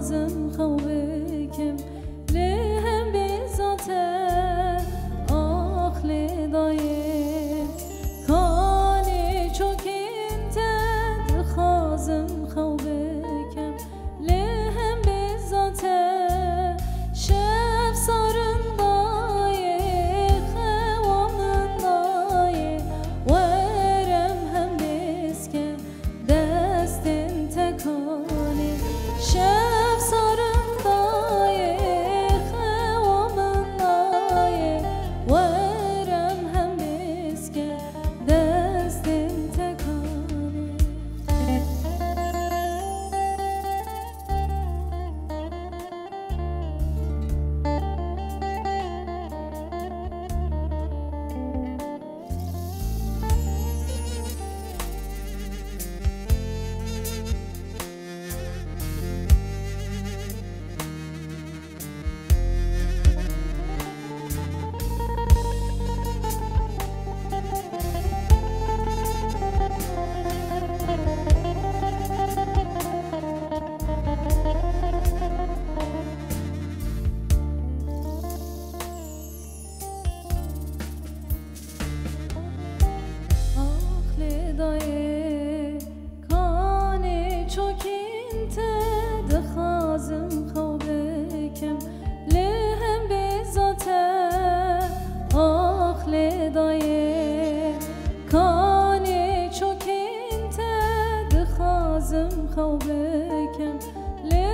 我怎么舍得你走？Les gars, on.